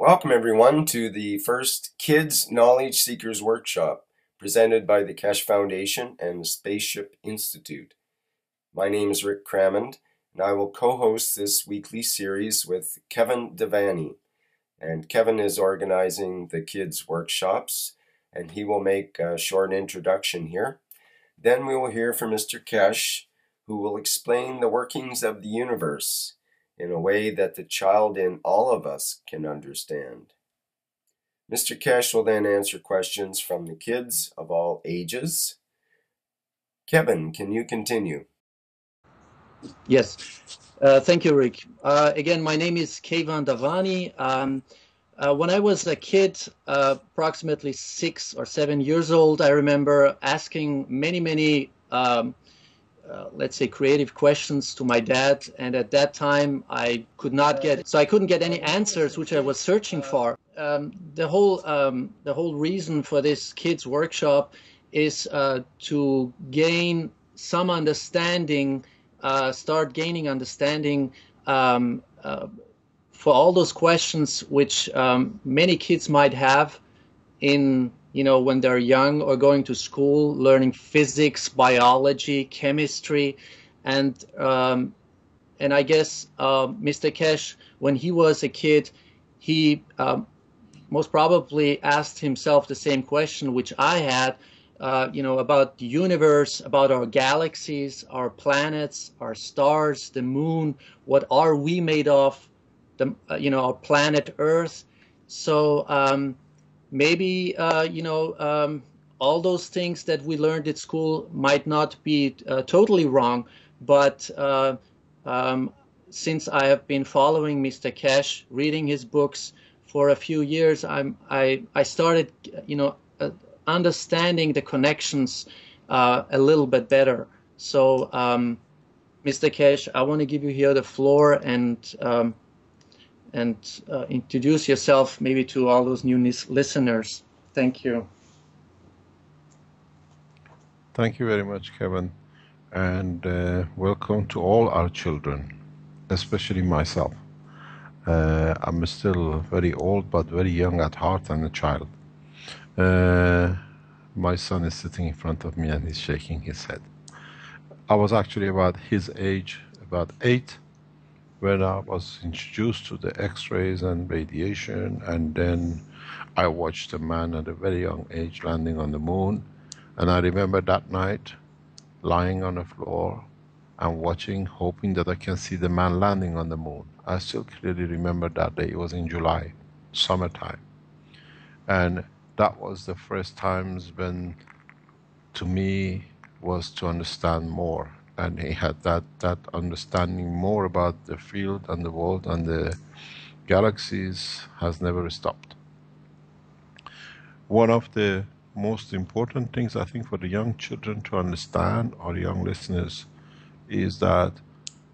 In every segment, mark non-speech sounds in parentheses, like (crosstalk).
Welcome everyone to the first Kids Knowledge Seekers Workshop presented by the Keshe Foundation and the Spaceship Institute. My name is Rick Crammond and I will co-host this weekly series with Kevin Davani. And Kevin is organizing the kids workshops and he will make a short introduction here. Then we will hear from Mr. Keshe who will explain the workings of the universe in a way that the child in all of us can understand. Mr. Keshe will then answer questions from the kids of all ages. Kevin, can you continue? Yes. Uh, thank you, Rick. Uh, again, my name is Keivan Davani. Um, uh, when I was a kid, uh, approximately six or seven years old, I remember asking many, many um, uh, let's say creative questions to my dad. And at that time i could not get so i couldn't get any answers which i was searching for. Um, the whole um, the whole reason for this kids workshop is uh, to gain some understanding uh, start gaining understanding um, uh, for all those questions which um, many kids might have in you know, when they're young or going to school, learning physics, biology, chemistry, and um, and I guess uh, Mr. Keshe, when he was a kid, he um, most probably asked himself the same question which I had, uh, you know, about the universe, about our galaxies, our planets, our stars, the moon. What are we made of? The uh, you know, our planet Earth. So. Um, maybe uh, you know um, all those things that we learned at school might not be uh, totally wrong, but uh, um, since I have been following Mr. Keshe, reading his books for a few years, I'm, I I started you know uh, understanding the connections uh, a little bit better. So, um, Mr. Keshe, I want to give you here the floor and um, and uh, introduce yourself maybe to all those new listeners. Thank you. Thank you very much, Kevin. And uh, welcome to all our children, especially myself. Uh, I'm still very old, but very young at heart and a child. Uh, my son is sitting in front of me and he's shaking his head. I was actually about his age, about eight, when I was introduced to the X-rays and radiation, and then I watched a man at a very young age landing on the moon, and I remember that night lying on the floor and watching, hoping that I can see the man landing on the moon. I still clearly remember that day. It was in July, summertime, and that was the first times when, to me, was to understand more and he had that that understanding more about the field and the world and the galaxies has never stopped. One of the most important things I think for the young children to understand or young listeners is that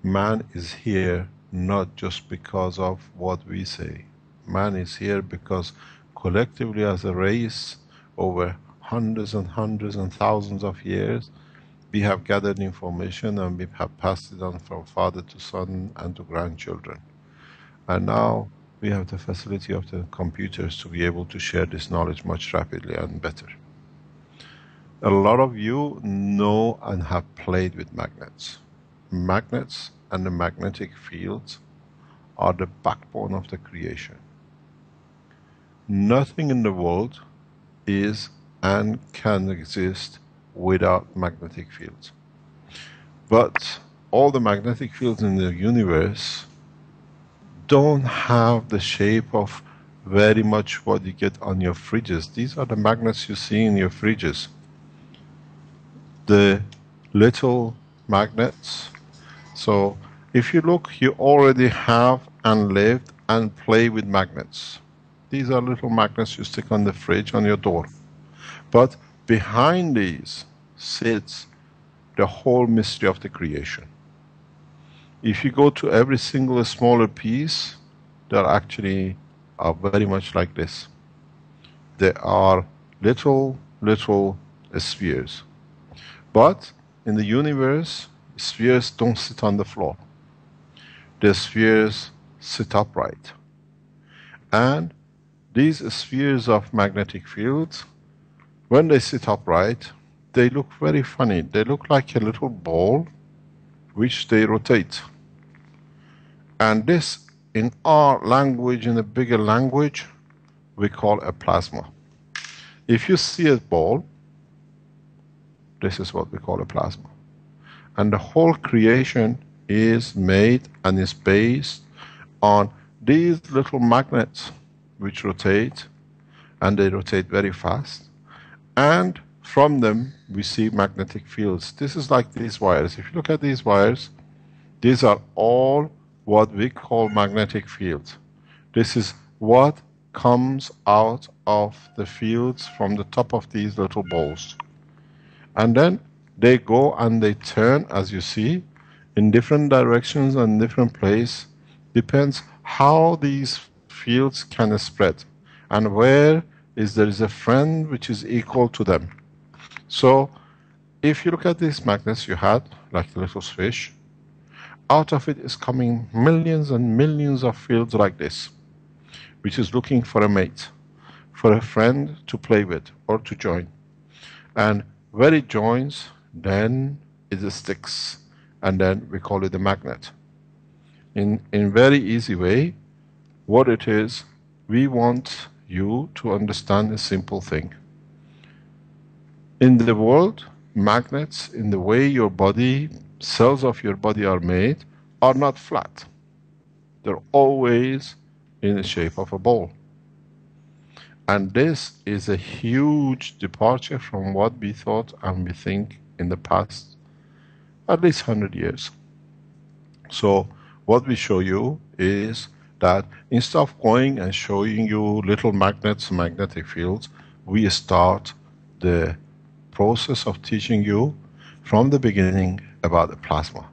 man is here not just because of what we say. Man is here because collectively as a race over hundreds and hundreds and thousands of years we have gathered information and we have passed it on from father to son and to grandchildren. And now we have the facility of the computers to be able to share this knowledge much rapidly and better. A lot of you know and have played with magnets. Magnets and the magnetic fields are the backbone of the creation. Nothing in the world is and can exist without magnetic fields. But all the magnetic fields in the universe don't have the shape of very much what you get on your fridges. These are the magnets you see in your fridges. The little magnets. So if you look, you already have and lived and play with magnets. These are little magnets you stick on the fridge on your door. But behind these sits the whole mystery of the creation. If you go to every single smaller piece, they're actually are very much like this. They are little, little spheres. But in the universe, spheres don't sit on the floor. The spheres sit upright. And these spheres of magnetic fields, when they sit upright, they look very funny. They look like a little ball which they rotate. And this, in our language, in a bigger language, we call a plasma. If you see a ball, this is what we call a plasma. And the whole creation is made and is based on these little magnets which rotate and they rotate very fast and from them we see magnetic fields. This is like these wires. If you look at these wires, these are all what we call magnetic fields. This is what comes out of the fields from the top of these little balls. And then they go and they turn, as you see, in different directions and different place. Depends how these fields can spread and where is there is a friend which is equal to them. So if you look at these magnets you had, like the little fish, out of it is coming millions and millions of fields like this, which is looking for a mate, for a friend to play with or to join. And where it joins, then it sticks, and then we call it a magnet. In in very easy way, what it is, we want you to understand a simple thing. In the world, magnets, in the way your body, cells of your body are made, are not flat. They're always in the shape of a ball. And this is a huge departure from what we thought and we think in the past at least 100 years. So what we show you is that instead of going and showing you little magnets, magnetic fields, we start the process of teaching you from the beginning about the plasma.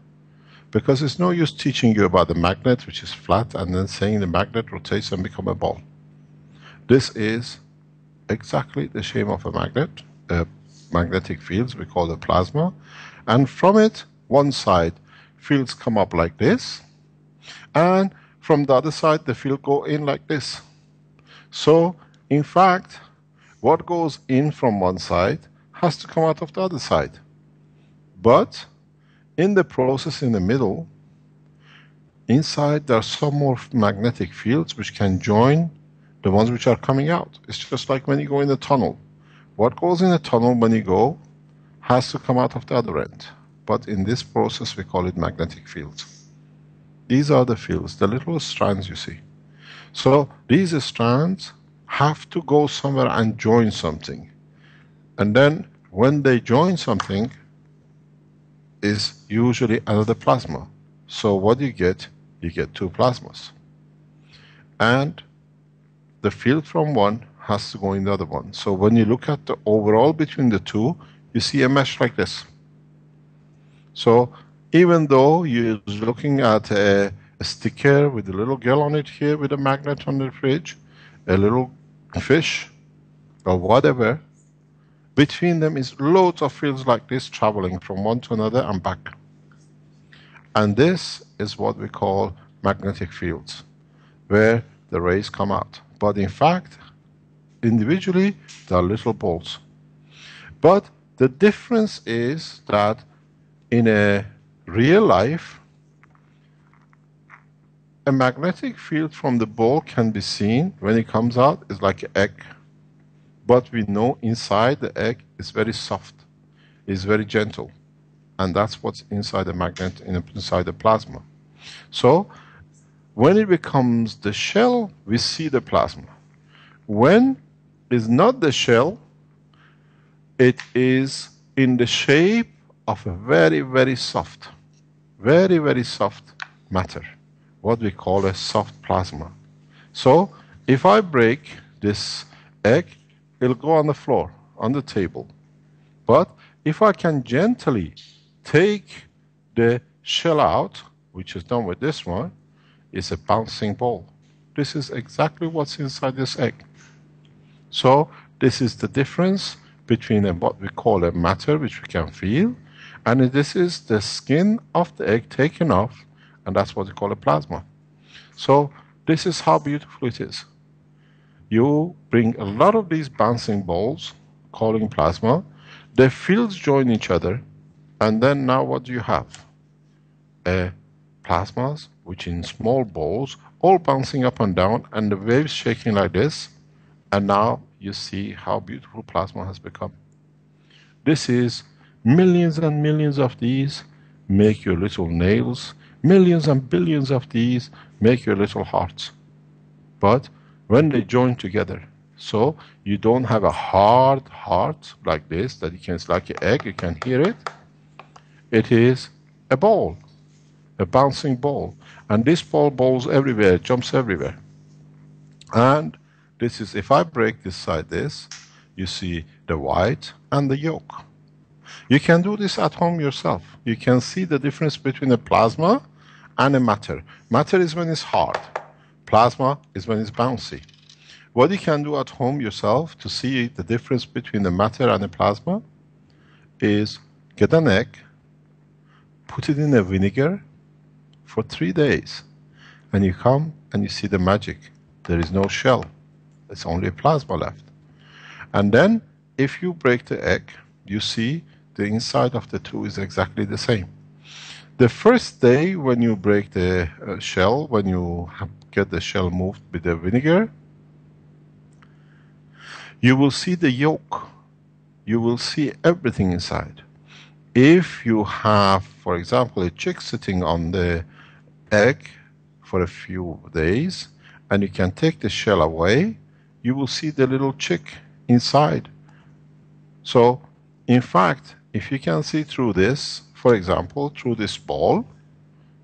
Because it's no use teaching you about the magnet, which is flat, and then saying the magnet rotates and become a ball. This is exactly the shape of a magnet, uh, magnetic fields, we call the plasma. And from it, one side, fields come up like this, and from the other side, the field go in like this. So, in fact, what goes in from one side has to come out of the other side. But, in the process in the middle, inside there are some more magnetic fields which can join the ones which are coming out. It's just like when you go in a tunnel. What goes in a tunnel when you go has to come out of the other end. But in this process we call it magnetic fields. These are the fields, the little strands you see. So these strands have to go somewhere and join something. And then when they join something is usually another plasma. So what you get? You get two plasmas. And the field from one has to go in the other one. So when you look at the overall between the two, you see a mesh like this. So even though you're looking at a, a sticker with a little girl on it here with a magnet on the fridge, a little fish or whatever, between them is loads of fields like this traveling from one to another and back. And this is what we call magnetic fields, where the rays come out. But in fact, individually, they are little balls. But the difference is that in a real life, a magnetic field from the ball can be seen when it comes out, it's like an egg. But we know inside the egg is very soft, is very gentle. And that's what's inside the magnet, inside the plasma. So when it becomes the shell, we see the plasma. When it's not the shell, it is in the shape of a very, very soft, very, very soft matter, what we call a soft plasma. So, if I break this egg, it'll go on the floor, on the table. But if I can gently take the shell out, which is done with this one, it's a bouncing ball. This is exactly what's inside this egg. So this is the difference between a, what we call a matter, which we can feel, and this is the skin of the egg taken off, and that's what we call a plasma. So this is how beautiful it is. you bring a lot of these bouncing balls, calling plasma, the fields join each other, and then now what do you have? A plasmas, which in small balls, all bouncing up and down, and the waves shaking like this, and now you see how beautiful plasma has become. This is millions and millions of these make your little nails, millions and billions of these make your little hearts. But when they join together, so you don't have a hard heart like this that you can, it's like an egg, you can hear it. It is a ball, a bouncing ball. And this ball bowls everywhere, jumps everywhere. And this is, if I break this side this, you see the white and the yolk. You can do this at home yourself. You can see the difference between a plasma and a matter. Matter is when it's hard. Plasma is when it's bouncy. What you can do at home yourself to see the difference between the matter and the plasma is get an egg, put it in a vinegar for three days, and you come and you see the magic. There is no shell. It's only a plasma left. And then, if you break the egg, you see the inside of the two is exactly the same. The first day when you break the uh, shell, when you get the shell moved with the vinegar, you will see the yolk. You will see everything inside. If you have, for example, a chick sitting on the egg for a few days, and you can take the shell away, you will see the little chick inside. So, in fact, if you can see through this, for example, through this ball,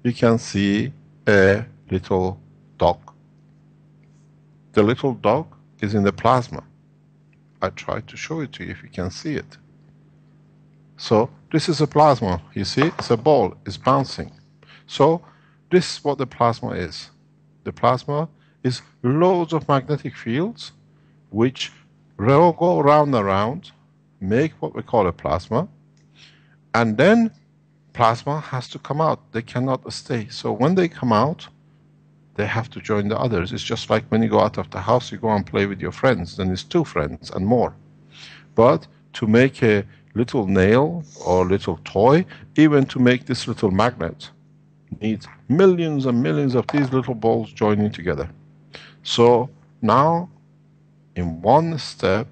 you can see a little dog. The little dog is in the plasma. I tried to show it to you if you can see it. So this is a plasma, you see, it's a ball, it's bouncing. So this is what the plasma is. The plasma is loads of magnetic fields which go round and around, make what we call a plasma, and then plasma has to come out. They cannot stay. So when they come out, they have to join the others. It's just like when you go out of the house, you go and play with your friends, then it's two friends and more. But to make a little nail or little toy, even to make this little magnet, needs millions and millions of these little balls joining together. So now, in one step,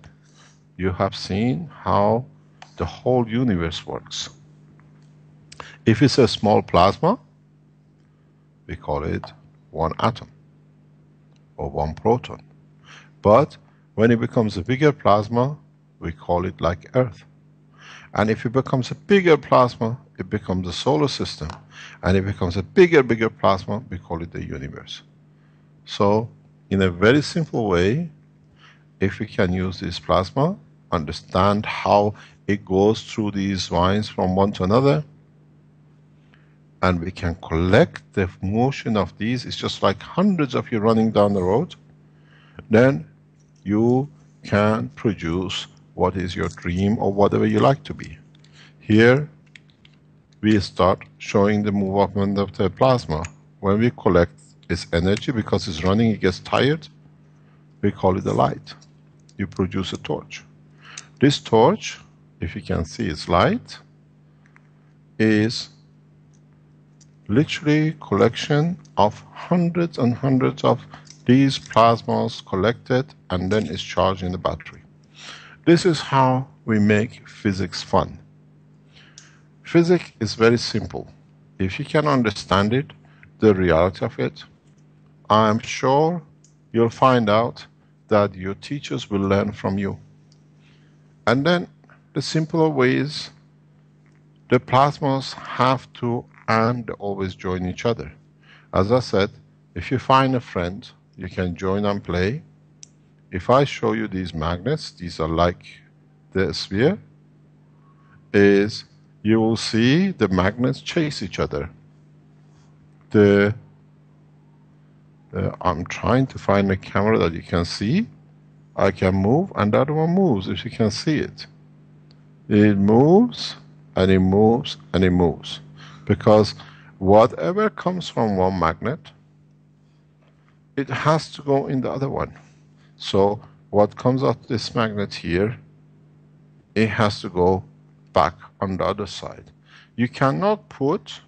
you have seen how the whole universe works. If it's a small plasma, we call it one atom or one proton. But when it becomes a bigger plasma, we call it like Earth. And if it becomes a bigger plasma, it becomes a solar system. And if it becomes a bigger, bigger plasma, we call it the universe. So, in a very simple way, if we can use this plasma, understand how it goes through these lines from one to another, and we can collect the motion of these, it's just like hundreds of you running down the road, then you can produce what is your dream or whatever you like to be. Here we start showing the movement of the plasma. When we collect its energy, because it's running, it gets tired, we call it a light. You produce a torch. This torch, if you can see its light, is literally collection of hundreds and hundreds of these plasmas collected and then is charged in the battery. This is how we make physics fun. Physics is very simple. If you can understand it, the reality of it, I'm sure you'll find out that your teachers will learn from you. And then the simpler ways, the plasmas have to and always join each other. As I said, if you find a friend, you can join and play. If I show you these magnets, these are like the sphere, is you will see the magnets chase each other. The, the I'm trying to find a camera that you can see. I can move and that one moves if you can see it. It moves and it moves and it moves because whatever comes from one magnet, it has to go in the other one. So what comes out this magnet here, it has to go back on the other side. You cannot put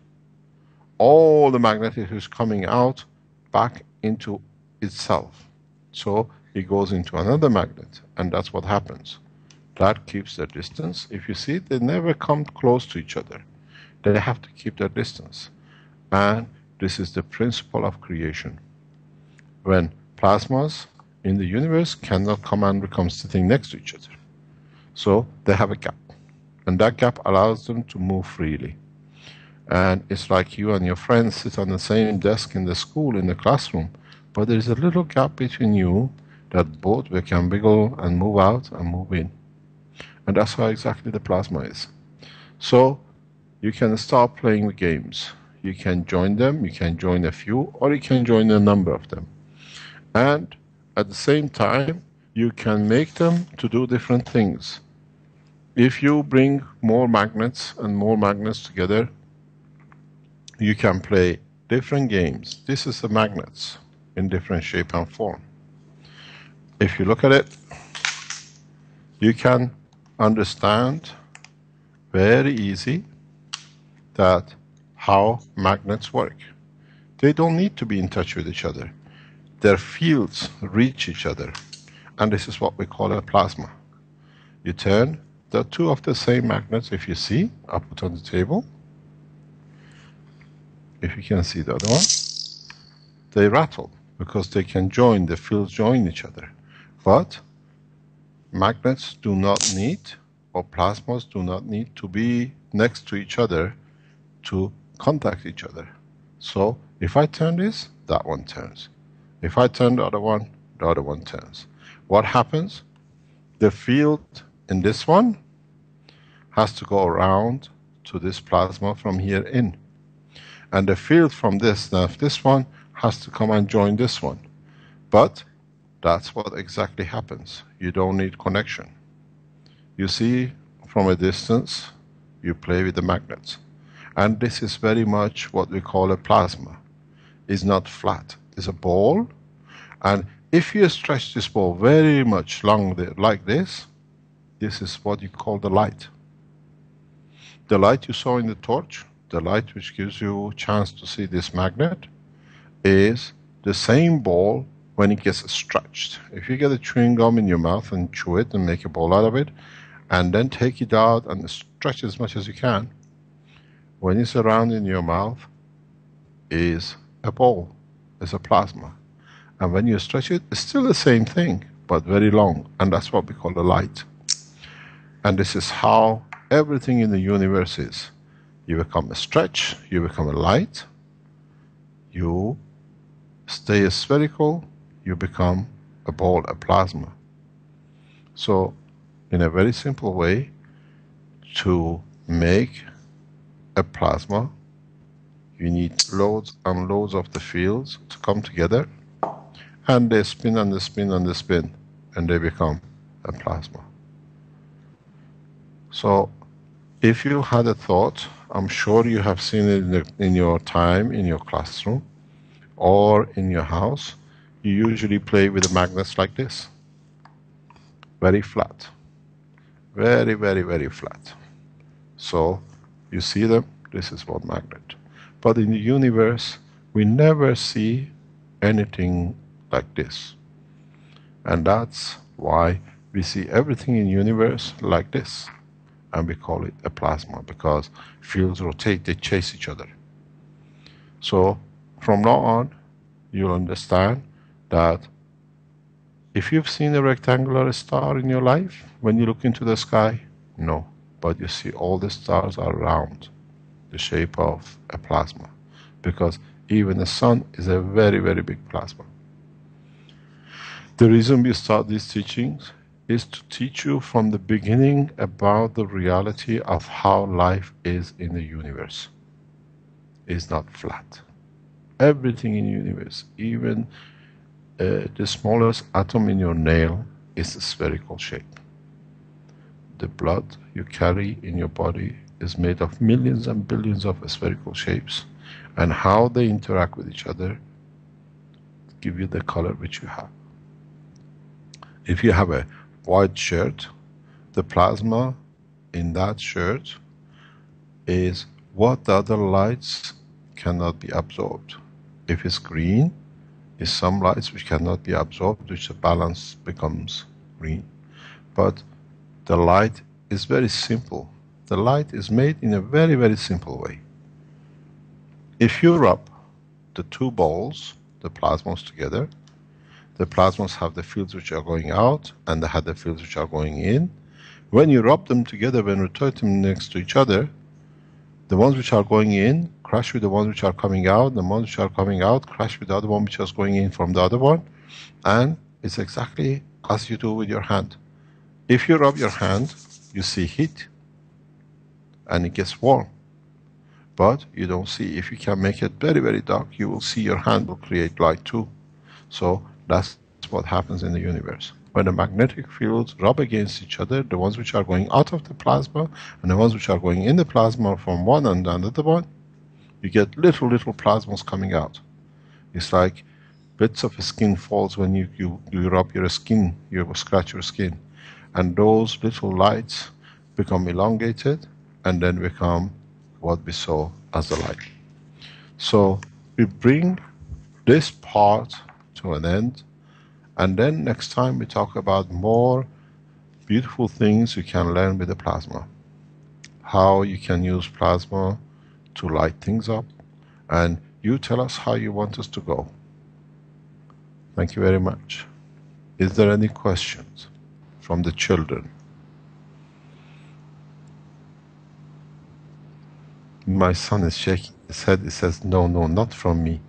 all the magnet that is coming out back into itself. So it goes into another magnet, and that's what happens. That keeps their distance. If you see, they never come close to each other. They have to keep their distance. And this is the principle of creation. When plasmas in the universe cannot come and become sitting next to each other. So they have a gap. And that gap allows them to move freely. And it's like you and your friends sit on the same desk in the school, in the classroom, but there is a little gap between you that both we can wiggle and move out and move in. And that's how exactly the plasma is. So you can start playing the games. You can join them, you can join a few, or you can join a number of them. And at the same time, you can make them to do different things. If you bring more magnets and more magnets together, you can play different games. This is the magnets in different shape and form. If you look at it, you can understand very easy that how magnets work. They don't need to be in touch with each other. Their fields reach each other. And this is what we call a plasma. You turn the two of the same magnets, if you see, I put on the table if you can see the other one, they rattle because they can join, the fields join each other. But magnets do not need, or plasmas do not need to be next to each other to contact each other. So if I turn this, that one turns. If I turn the other one, the other one turns. What happens? The field in this one has to go around to this plasma from here in and the field from this, now this one has to come and join this one. But that's what exactly happens. You don't need connection. You see from a distance, you play with the magnets. And this is very much what we call a plasma. It's not flat. It's a ball. And if you stretch this ball very much long like this, this is what you call the light. The light you saw in the torch, the light which gives you chance to see this magnet is the same ball when it gets stretched. If you get a chewing gum in your mouth and chew it and make a ball out of it, and then take it out and stretch as much as you can, when it's around in your mouth is a ball, is a plasma. And when you stretch it, it's still the same thing, but very long, and that's what we call the light. And this is how everything in the universe is. You become a stretch, you become a light, you stay spherical, you become a ball, a plasma. So, in a very simple way, to make a plasma, you need loads and loads of the fields to come together, and they spin and they spin and they spin, and they become a plasma. So, if you had a thought I'm sure you have seen it in, the, in your time in your classroom or in your house. You usually play with the magnets like this. Very flat. Very, very, very flat. So you see them, this is what magnet. But in the universe, we never see anything like this. And that's why we see everything in universe like this and we call it a plasma because fields rotate, they chase each other. So from now on, you'll understand that if you've seen a rectangular star in your life, when you look into the sky, no, but you see all the stars are round, the shape of a plasma, because even the sun is a very, very big plasma. The reason we start these teachings is to teach you from the beginning about the reality of how life is in the universe. It's not flat. Everything in the universe, even uh, the smallest atom in your nail, is a spherical shape. The blood you carry in your body is made of millions and billions of spherical shapes, and how they interact with each other give you the color which you have. If you have a white shirt, the plasma in that shirt is what the other lights cannot be absorbed. If it's green, is some lights which cannot be absorbed, which the balance becomes green. But the light is very simple. The light is made in a very, very simple way. If you rub the two balls, the plasmas together, the plasmas have the fields which are going out and they have the fields which are going in. When you rub them together, when you rotate them next to each other, the ones which are going in crash with the ones which are coming out, the ones which are coming out crash with the other one which is going in from the other one, and it's exactly as you do with your hand. If you rub your hand, you see heat, and it gets warm. But you don't see, if you can make it very, very dark, you will see your hand will create light too. So that's what happens in the universe. When the magnetic fields rub against each other, the ones which are going out of the plasma and the ones which are going in the plasma from one and another one, you get little, little plasmas coming out. It's like bits of skin falls when you, you, you rub your skin, you scratch your skin. And those little lights become elongated and then become what we saw as the light. So we bring this part to an end and then next time we talk about more beautiful things you can learn with the plasma. How you can use plasma to light things up and you tell us how you want us to go. Thank you very much. Is there any questions from the children? My son is shaking his head. He says, no, no, not from me.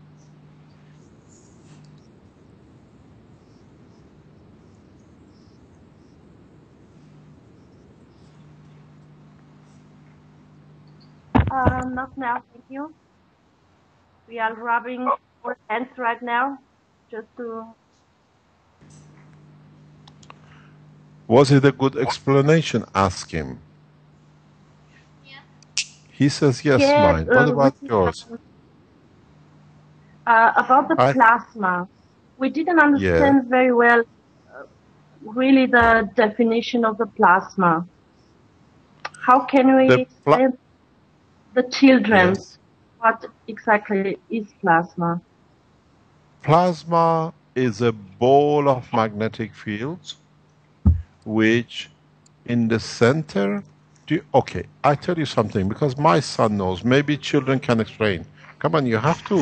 Uh, not now, thank you. We are rubbing our hands right now, just to. Was it a good explanation? Ask him. He says yes, Yeah, mine. What um, about yours? Uh, about the I- plasma, we didn't understand very well, uh, really the definition of the plasma. How can we The pla- explain the children Yes. what exactly is plasma? Plasma is a ball of magnetic fields which in the center do you- okay i tell you something because my son knows maybe children can explain. Come on you have to.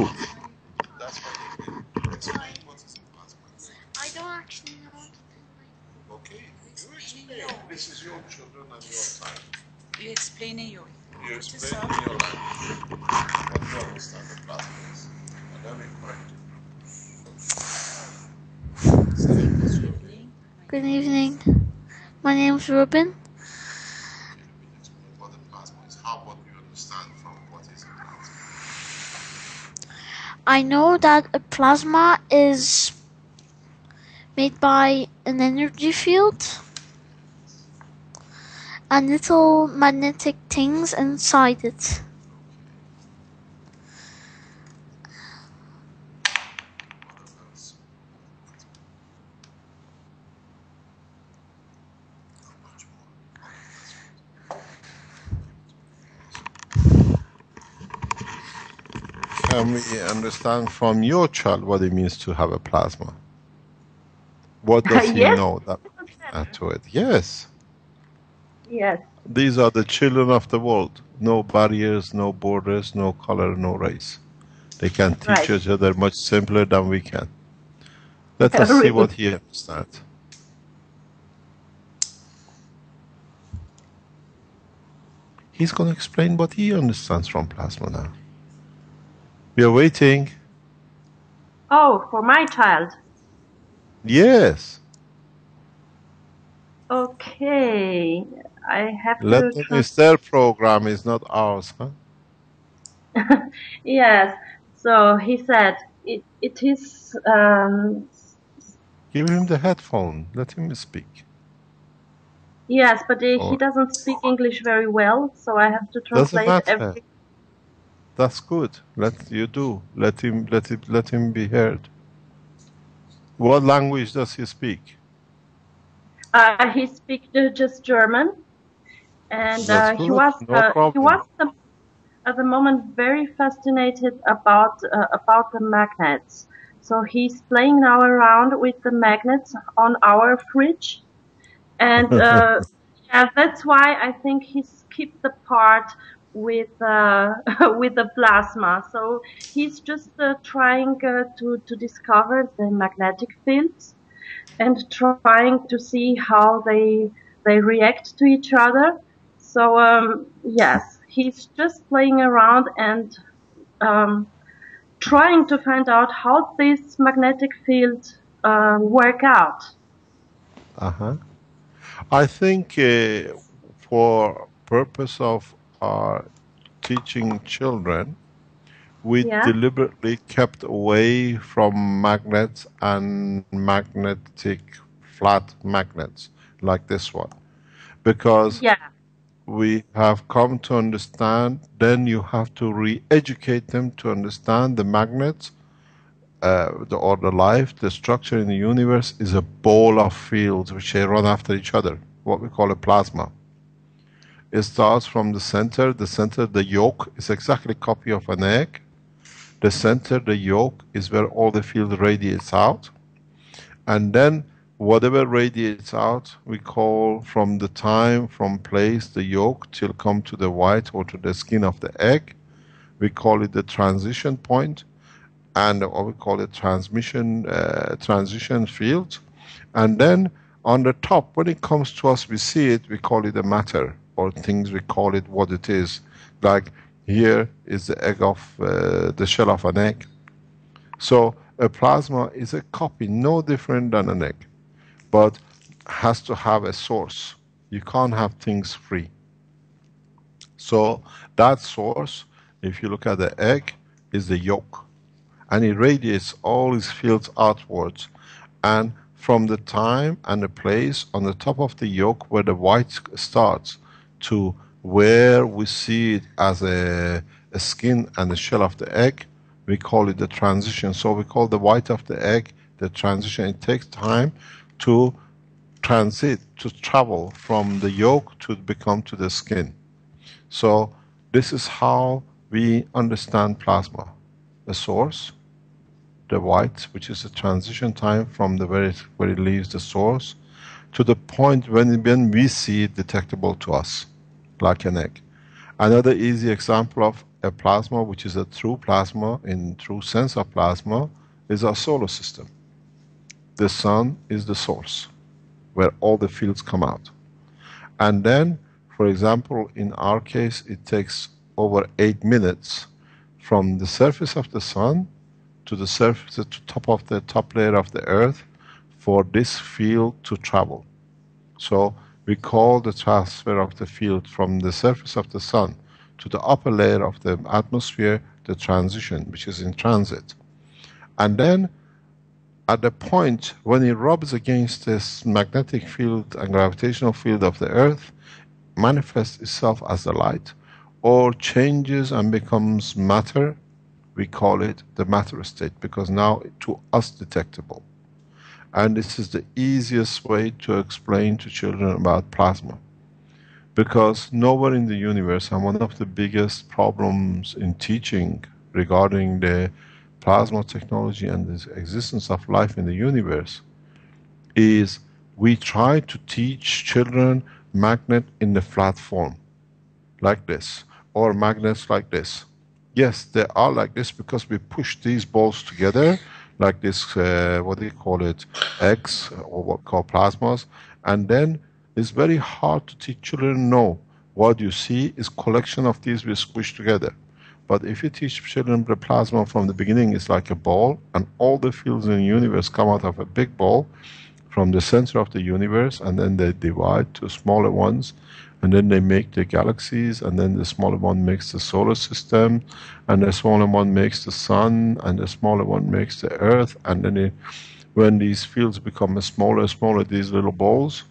I don't actually know what to okay you explain. this is your children and your time You explain in your you explain in your language what you understand the plasma and then we correct it Good evening. My name's Ruben. explain what the plasma is how what you understand from what is a plasma I know that a plasma is made by an energy field and little magnetic things inside it. Can we understand from your child what it means to have a plasma? What does (laughs) he Yes. know that add to it? Yes. Yes. These are the children of the world. No barriers, no borders, no color, no race. They can teach Right. each other much simpler than we can. Let us see what he understands. He's going to explain what he understands from plasma now. We are waiting. Oh, for my child. Yes. Okay. I have Let to. them, it's their program, it's not ours, huh? (laughs) yes. So he said it, it is um, Give him the headphone. Let him speak. yes, but uh, he doesn't speak English very well, so I have to translate matter. That's good. Let you do. Let him. Let it. Let him be heard. What language does he speak? Uh, he speaks just German, and uh, he was no uh, he was the, at the moment very fascinated about uh, about the magnets. So he's playing now around with the magnets on our fridge, and (laughs) uh, yeah, that's why I think he skipped the part with uh, (laughs) with the plasma. So he's just uh, trying uh, to to discover the magnetic fields and trying to see how they they react to each other. So um, yes, he's just playing around and um, trying to find out how this magnetic field uh, work out. Uh huh. I think uh, for purpose of our teaching children, we yeah. deliberately kept away from magnets and magnetic flat magnets like this one because yeah. we have come to understand then you have to re-educate them to understand the magnets uh, the, or the life the structure in the universe is a ball of fields which they run after each other what we call a plasma it starts from the center the center the yolk is exactly a copy of an egg the center, the yolk, is where all the field radiates out. And then whatever radiates out, we call from the time, from place, the yolk till come to the white or to the skin of the egg. We call it the transition point and what we call it transmission, uh, transition field. And then on the top, when it comes to us, we see it, we call it the matter or things, we call it what it is. Like here is the egg of uh, the shell of an egg. So a plasma is a copy, no different than an egg, but has to have a source. You can't have things free. So that source, if you look at the egg, is the yolk. And it radiates all its fields outwards. And from the time and the place on the top of the yolk where the white starts to where we see it as a, a skin and the shell of the egg, we call it the transition. So we call the white of the egg the transition. It takes time to transit, to travel from the yolk to become to the skin. So this is how we understand plasma. The source, the white, which is the transition time from the it, where it leaves the source, to the point when, when we see it detectable to us like an egg. Another easy example of a plasma, which is a true plasma in true sense of plasma, is our solar system. The sun is the source where all the fields come out. And then, for example, in our case, it takes over eight minutes from the surface of the sun to the surface, to top of the top layer of the earth for this field to travel. So we call the transfer of the field from the surface of the sun to the upper layer of the atmosphere the transition, which is in transit. And then at the point when it rubs against this magnetic field and gravitational field of the earth, manifests itself as the light, or changes and becomes matter, we call it the matter state, because now to us detectable and this is the easiest way to explain to children about plasma. Because nowhere in the universe, and one of the biggest problems in teaching regarding the plasma technology and the existence of life in the universe, is we try to teach children magnet in the flat form, like this, or magnets like this. Yes, they are like this because we push these balls together like this, uh, what do you call it, eggs or what called plasmas. And then it's very hard to teach children no. What you see is collection of these we squish together. But if you teach children the plasma from the beginning, it's like a ball, and all the fields in the universe come out of a big ball from the center of the universe, and then they divide to smaller ones, and then they make the galaxies, and then the smaller one makes the solar system, and the smaller one makes the sun, and the smaller one makes the earth, and then it, when these fields become smaller, and smaller, these little balls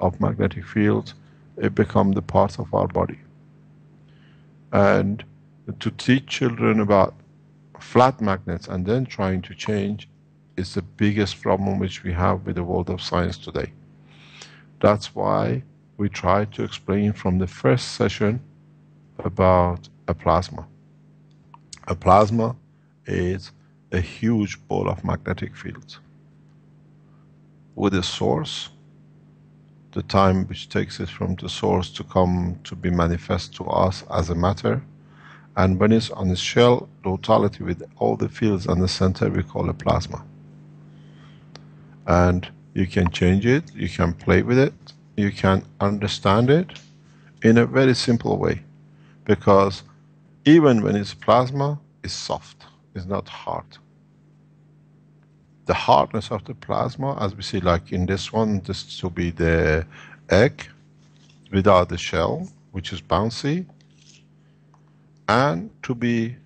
of magnetic fields, it become the parts of our body. And to teach children about flat magnets and then trying to change is the biggest problem which we have with the world of science today. That's why we try to explain from the first session about a plasma. A plasma is a huge ball of magnetic fields with a source, the time which takes it from the source to come to be manifest to us as a matter, and when it's on its shell, totality with all the fields on the center, we call a plasma. And you can change it, you can play with it, you can understand it in a very simple way. Because even when it's plasma, it's soft, it's not hard. The hardness of the plasma, as we see like in this one, this to be the egg without the shell, which is bouncy, and to be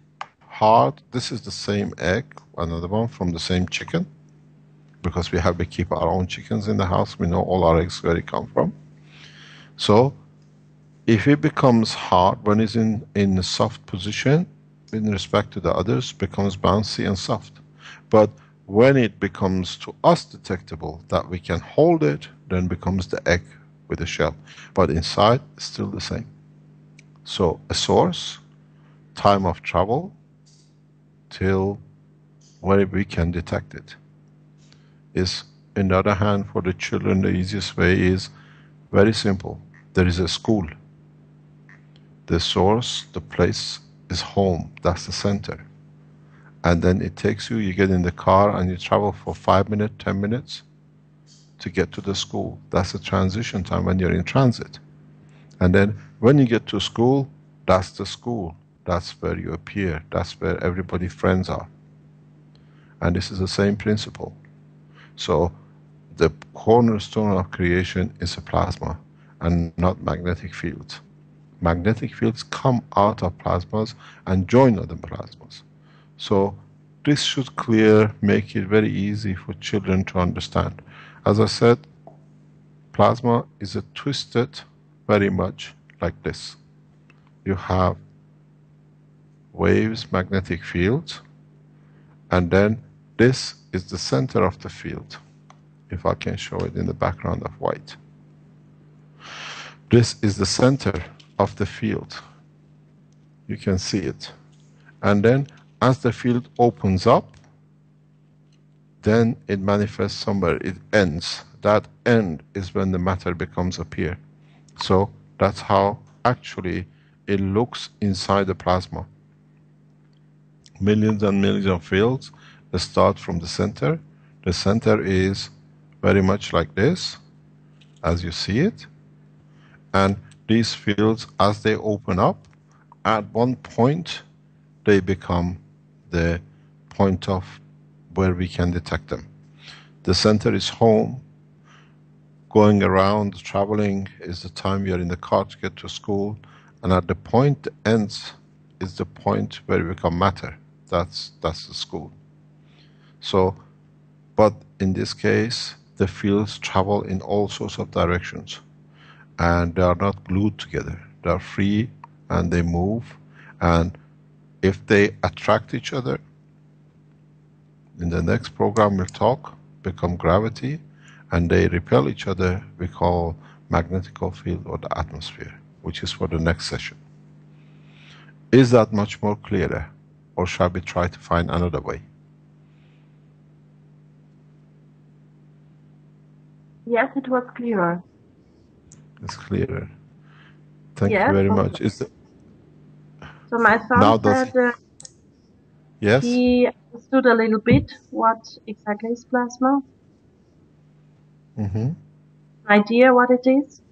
hard, this is the same egg, another one from the same chicken, because we have to keep our own chickens in the house, we know all our eggs where they come from. So, if it becomes hard when it's in, in a soft position, in respect to the others, becomes bouncy and soft. But when it becomes to us detectable that we can hold it, then becomes the egg with the shell. But inside, still the same. So a source, time of travel, till where we can detect it. Is, in the other hand, for the children, the easiest way is very simple. There is a school. The source, the place is home. That's the center and then it takes you, you get in the car and you travel for five minutes, 10 minutes to get to the school. That's the transition time when you're in transit. And then when you get to school, that's the school. That's where you appear. That's where everybody friends are. And this is the same principle. So the cornerstone of creation is a plasma and not magnetic fields. Magnetic fields come out of plasmas and join other plasmas. So this should clear, make it very easy for children to understand. As I said, plasma is a twisted very much like this. You have waves, magnetic fields, and then this is the center of the field. If I can show it in the background of white. This is the center of the field. You can see it. And then as the field opens up, then it manifests somewhere, it ends. That end is when the matter becomes appear. So that's how actually it looks inside the plasma. Millions and millions of fields start from the center. The center is very much like this, as you see it. And these fields, as they open up, at one point, they become the point of where we can detect them. The center is home. Going around, traveling is the time are in the car to get to school. And at the point ends is the point where we become matter. That's, that's the school. So, but in this case, the fields travel in all sorts of directions. And they are not glued together. They are free and they move. And if they attract each other, in the next program we'll talk, become gravity, and they repel each other, we call magnetical field or the atmosphere, which is for the next session. Is that much more clearer, or shall we try to find another way? Yes, it was clearer. It's clearer. Thank yes, you very much. Is the, so my son now said uh, yes. he understood a little bit what exactly is plasma. Mm-hmm. Idea what it is.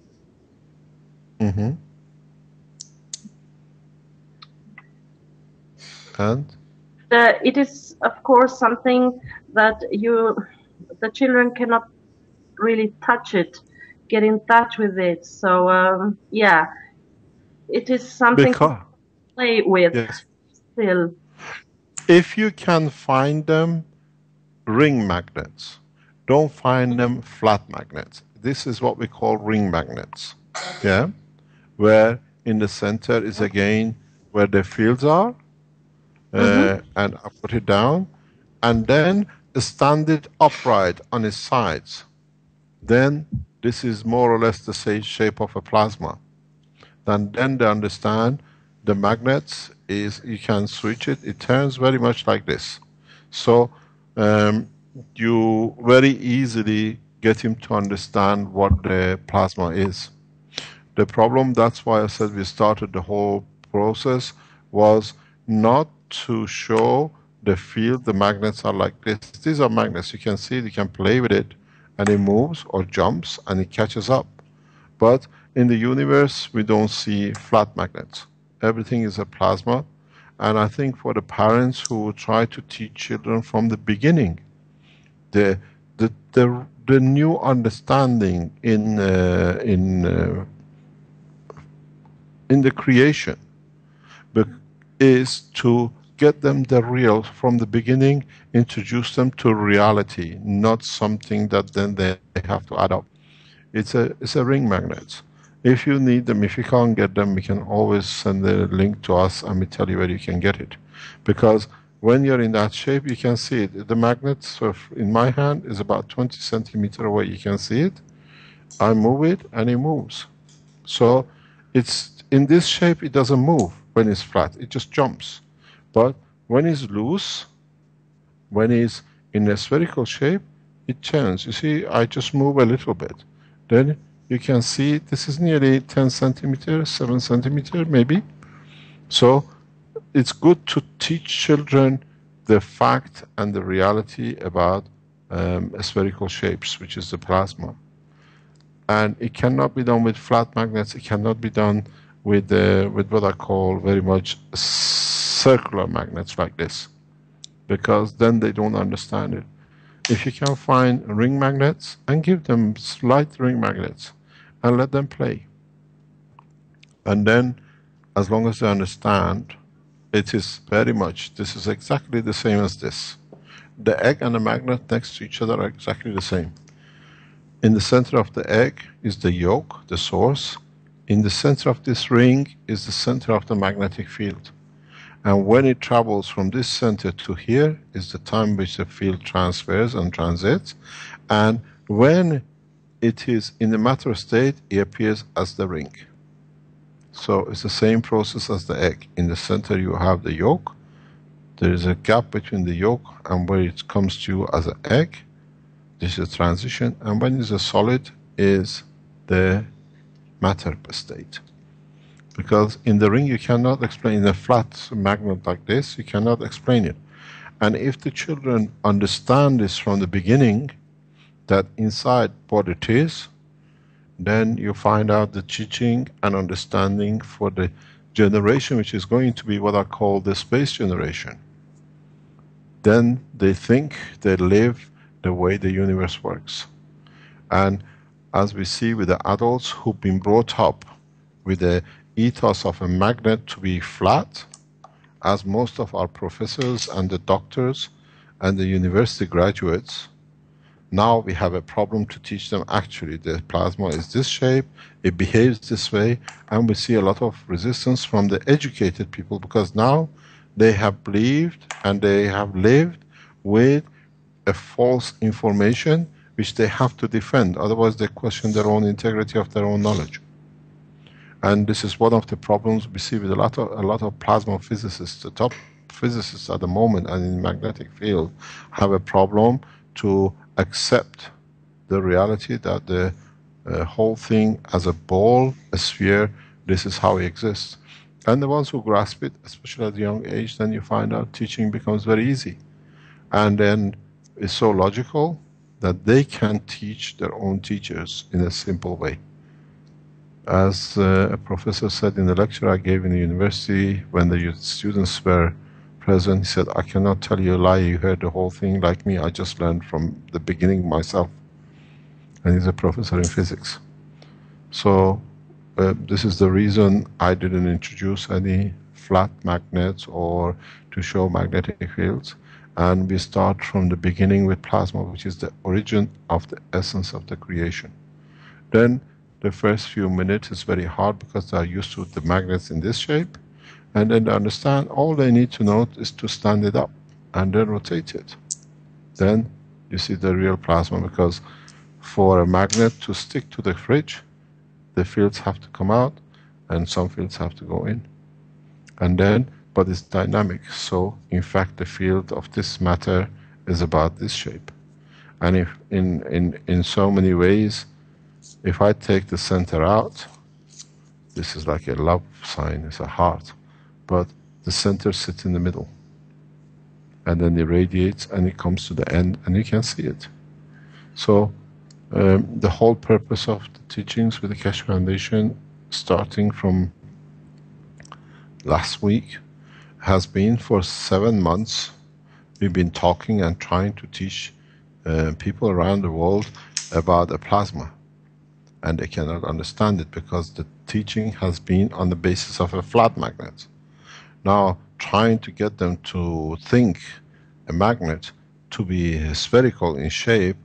Mm-hmm. And? Uh, it is, of course, something that you, the children cannot really touch it, get in touch with it. So, um, yeah, it is something. Because play with yes. still. If you can find them ring magnets, don't find them flat magnets. This is what we call ring magnets. Yeah? Where in the center is again where the fields are. Uh, mm-hmm. And I put it down. And then stand it upright on its sides. Then this is more or less the same shape of a plasma. Then, then they understand the magnets is you can switch it. It turns very much like this. So um, you very easily get him to understand what the plasma is. The problem, that's why I said we started the whole process, was not to show the field, the magnets are like this. These are magnets, you can see it, you can play with it, and it moves or jumps and it catches up. But in the universe, we don't see flat magnets. Everything is a plasma. And I think for the parents who try to teach children from the beginning, the, the, the, the new understanding in, uh, in, uh, in the creation is to get them the real from the beginning, introduce them to reality, not something that then they have to add up. It's a, it's a ring magnet. If you need them, if you can't get them, you can always send a link to us and we tell you where you can get it. Because when you're in that shape, you can see it. The magnet in my hand is about 20 centimeter away. You can see it. I move it and it moves. So it's in this shape, it doesn't move when it's flat. It just jumps. But when it's loose, when it's in a spherical shape, it turns. You see, I just move a little bit. Then you can see this is nearly 10 centimeters, 7 centimeters maybe. So it's good to teach children the fact and the reality about um, spherical shapes, which is the plasma. And it cannot be done with flat magnets, it cannot be done with, uh, with what I call very much circular magnets like this, because then they don't understand it if you can find ring magnets and give them slight ring magnets and let them play. And then, as long as they understand, it is very much, this is exactly the same as this. The egg and the magnet next to each other are exactly the same. In the center of the egg is the yolk, the source. In the center of this ring is the center of the magnetic field. And when it travels from this center to here is the time which the field transfers and transits. And when it is in the matter state, it appears as the ring. So it's the same process as the egg. In the center you have the yolk. There is a gap between the yolk and where it comes to you as an egg. This is a transition. And when it's a solid is the matter state because in the ring you cannot explain in a flat magnet like this you cannot explain it. And if the children understand this from the beginning that inside what it is then you find out the teaching and understanding for the generation which is going to be what I call the space generation. Then they think they live the way the universe works. And as we see with the adults who've been brought up with the ethos of a magnet to be flat, as most of our professors and the doctors and the university graduates, now we have a problem to teach them actually the plasma is this shape, it behaves this way, and we see a lot of resistance from the educated people because now they have believed and they have lived with a false information which they have to defend, otherwise they question their own integrity of their own knowledge. And this is one of the problems we see with a lot of, a lot of plasma physicists. The top physicists at the moment and in magnetic field have a problem to accept the reality that the uh, whole thing as a ball, a sphere, this is how it exists. And the ones who grasp it, especially at a young age, then you find out teaching becomes very easy. And then it's so logical that they can teach their own teachers in a simple way. As uh, a professor said in the lecture I gave in the university, when the students were present, he said, I cannot tell you a lie, you heard the whole thing like me, I just learned from the beginning myself. And he's a professor in physics. So uh, this is the reason I didn't introduce any flat magnets or to show magnetic fields. And we start from the beginning with plasma, which is the origin of the essence of the creation. Then the first few minutes is very hard because they are used to the magnets in this shape. And then they understand all they need to know is to stand it up and then rotate it. Then you see the real plasma because for a magnet to stick to the fridge, the fields have to come out and some fields have to go in. And then, but it's dynamic. So in fact, the field of this matter is about this shape. And if in, in, in so many ways, if I take the center out, this is like a love sign, it's a heart. But the center sits in the middle. And then it radiates and it comes to the end and you can see it. So um, the whole purpose of the teachings with the Keshe Foundation, starting from last week, has been for seven months. We've been talking and trying to teach uh, people around the world about the plasma. And they cannot understand it because the teaching has been on the basis of a flat magnet. Now, trying to get them to think a magnet to be spherical in shape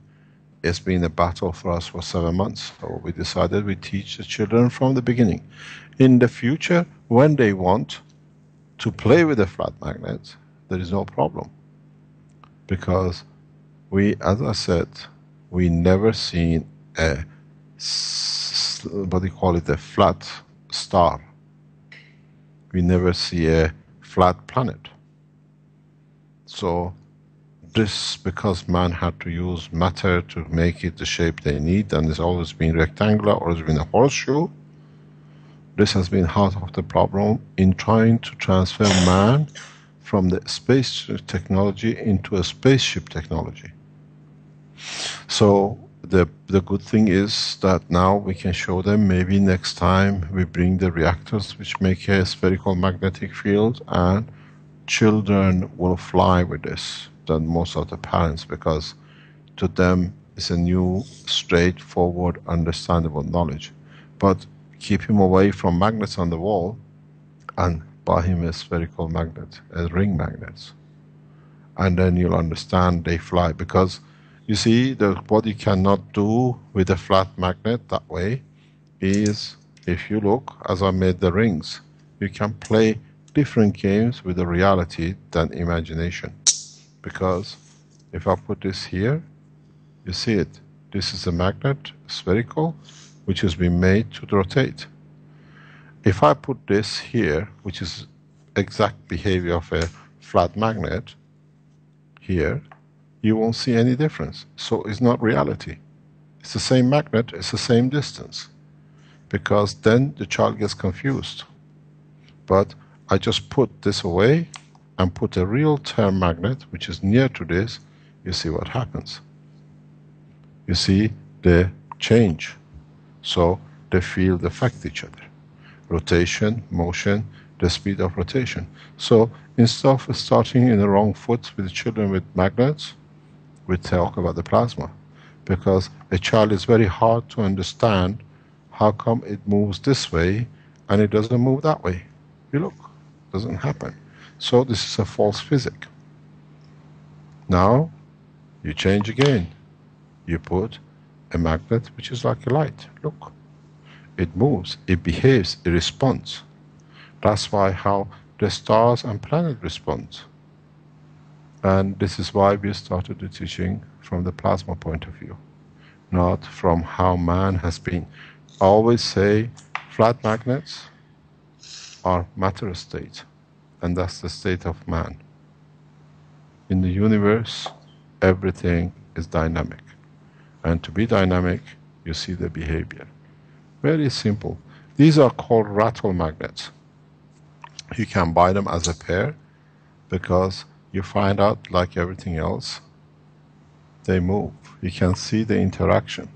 it's been a battle for us for seven months. So we decided we teach the children from the beginning. In the future, when they want to play with a flat magnet, there is no problem. Because we, as I said, we never seen a, what do you call it, a flat star. We never see a flat planet. So this because man had to use matter to make it the shape they need and it's always been rectangular or it's been a horseshoe. This has been half of the problem in trying to transfer man from the space technology into a spaceship technology. So the, the good thing is that now we can show them maybe next time we bring the reactors which make a spherical magnetic field and children will fly with this than most of the parents because to them it's a new, straightforward, understandable knowledge. But keep him away from magnets on the wall and buy him a spherical magnet, a ring magnets. And then you'll understand they fly because you see the what you cannot do with a flat magnet that way is if you look as I made the rings, you can play different games with the reality than imagination because if I put this here, you see it. This is a magnet, spherical, which has been made to rotate. If I put this here, which is exact behavior of a flat magnet, here, you won't see any difference. So it's not reality. It's the same magnet, it's the same distance. Because then the child gets confused. But I just put this away and put a real term magnet which is near to this, you see what happens. You see the change. So the field affect each other. Rotation, motion, the speed of rotation. So instead of starting in the wrong foot with children with magnets, we talk about the plasma. Because a child is very hard to understand how come it moves this way and it doesn't move that way. You look, doesn't happen. So this is a false physics. Now you change again. You put a magnet which is like a light. Look, it moves, it behaves, it responds. That's why how the stars and planet respond. And this is why we started the teaching from the plasma point of view, not from how man has been. I always say flat magnets are matter state and that's the state of man. In the universe, everything is dynamic. And to be dynamic, you see the behavior. Very simple. These are called rattle magnets. You can buy them as a pair because you find out, like everything else, they move. You can see the interaction.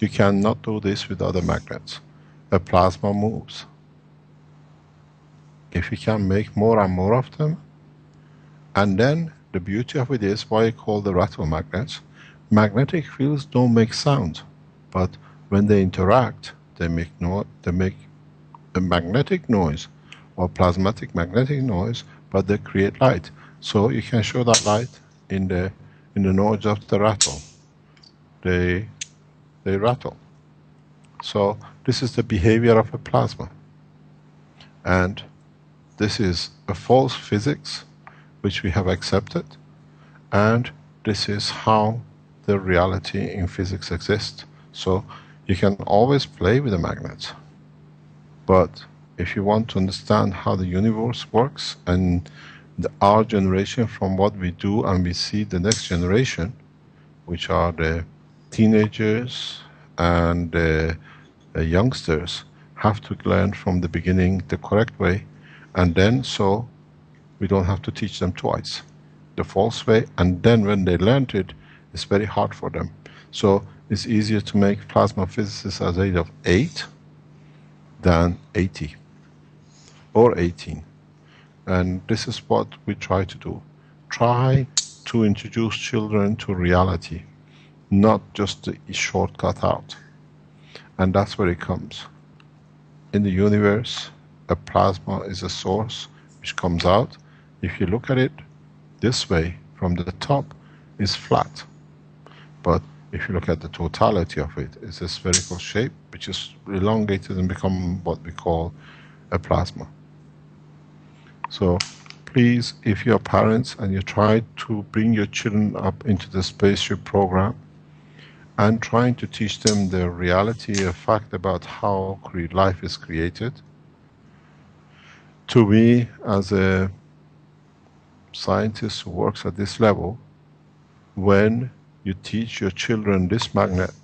You cannot do this with other magnets. A plasma moves if you can make more and more of them, and then the beauty of it is why I call the rattle magnets, magnetic fields don't make sound, but when they interact, they make no, they make a magnetic noise or plasmatic magnetic noise, but they create light. So you can show that light in the in the noise of the rattle. They they rattle. So this is the behavior of a plasma. And this is a false physics which we have accepted and this is how the reality in physics exists. So you can always play with the magnets. But if you want to understand how the universe works and the, our generation from what we do and we see the next generation, which are the teenagers and the, the youngsters, have to learn from the beginning the correct way. And then so we don't have to teach them twice the false way. And then when they learned it it's very hard for them. So it's easier to make plasma physicists at the age of 8 than 80 or 18 and this is what we try to do. Try to introduce children to reality not just the shortcut out. And that's where it comes. In the universe a plasma is a source which comes out. If you look at it this way from the top is flat. But if you look at the totality of it it's a spherical shape which is elongated and become what we call a plasma so please if you're parents and you try to bring your children up into the spaceship program and trying to teach them the reality, a fact about how life is created. To me, as a scientist who works at this level, when you teach your children this magnet,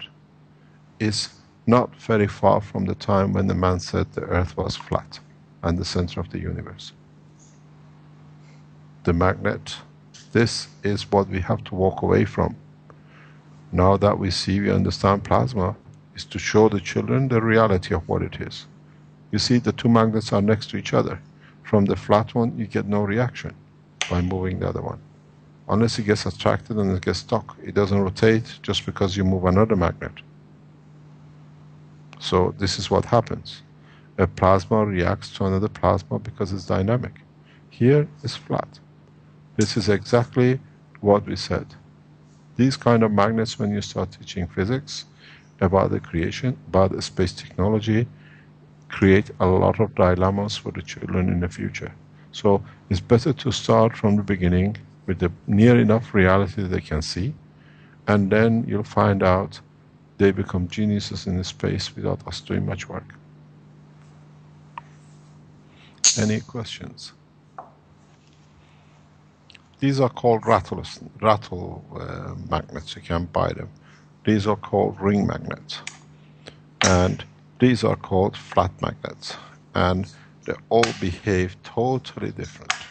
is not very far from the time when the man said the earth was flat and the center of the universe. The magnet, this is what we have to walk away from now that we see, we understand plasma, is to show the children the reality of what it is. You see, the two magnets are next to each other. From the flat one, you get no reaction by moving the other one. Unless it gets attracted and it gets stuck. It doesn't rotate just because you move another magnet. So this is what happens. A plasma reacts to another plasma because it's dynamic. Here is flat. This is exactly what we said. These kind of magnets, when you start teaching physics about the creation, about the space technology, create a lot of dilemmas for the children in the future. So it's better to start from the beginning with the near enough reality they can see, and then you'll find out they become geniuses in space without us doing much work. Any questions? These are called rattle, rattle uh, magnets, you can buy them. These are called ring magnets. And these are called flat magnets. And they all behave totally different.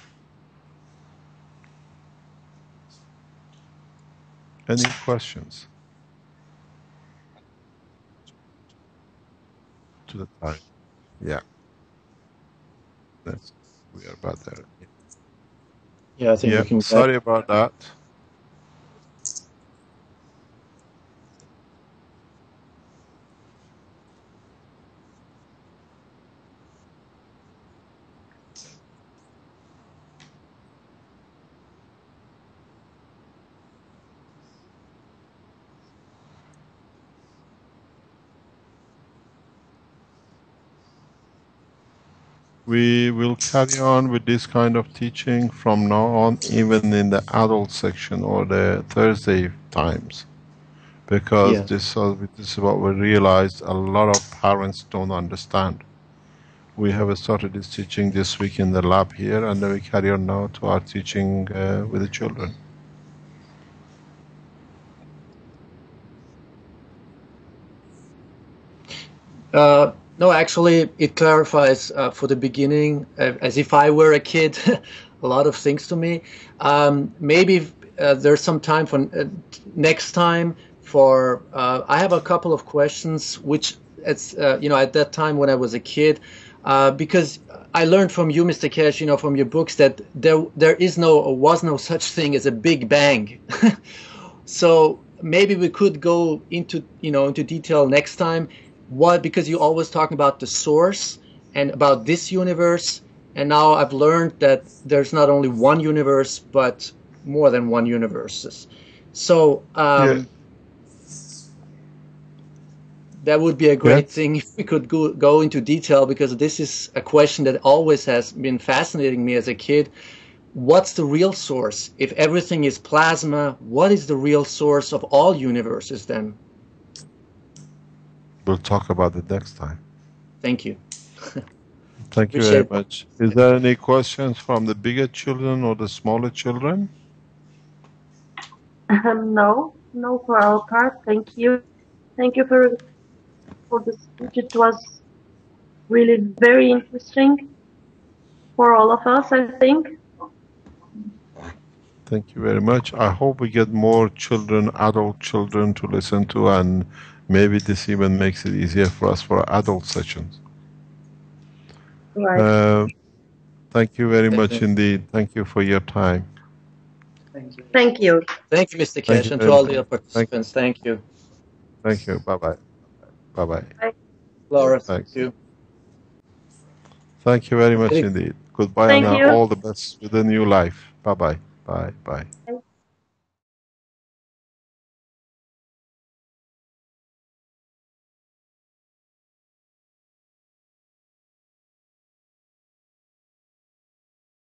Any questions? To the time. Yeah. That's, we are about there. Yeah, I think yeah, we can. Sorry about that. We will carry on with this kind of teaching from now on, even in the adult section or the Thursday times. Because yeah. this, uh, this is what we realized a lot of parents don't understand. We have started this teaching this week in the lab here, and then we carry on now to our teaching uh, with the children. Uh, no, actually, it clarifies uh, for the beginning, uh, as if I were a kid, (laughs) a lot of things to me. Um, maybe uh, there's some time for uh, next time. For uh, I have a couple of questions, which it's uh, you know at that time when I was a kid, because I learned from you, Mr. Keshe, you know, from your books that there there is no or was no such thing as a Big Bang. (laughs) so maybe we could go into you know into detail next time what because you always talking about the source and about this universe and now i've learned that there's not only one universe but more than one universes so um, yeah. that would be a great yeah. thing (laughs) if we could go, go into detail because this is a question that always has been fascinating me as a kid what's the real source? If everything is plasma, what is the real source of all universes then? We'll talk about it next time. Thank you. (laughs) Thank you very much. Is there any questions from the bigger children or the smaller children? Um, no, no for our part. Thank you. Thank you for for the speech. It was really very interesting for all of us, I think. Thank you very much. I hope we get more children, adult children to listen to and maybe this even makes it easier for us for adult sessions. Right. Uh, thank you very thank much you. indeed. Thank you for your time. Thank you. Thank you. Thank you, Mr. Keshe, and to all the other participants. Thank you. Thank you. Bye-bye. Bye-bye. Bye. Laura, thank you. Thank you very much indeed. Goodbye thank and you. all the best with the new life. Bye-bye. Bye. Bye.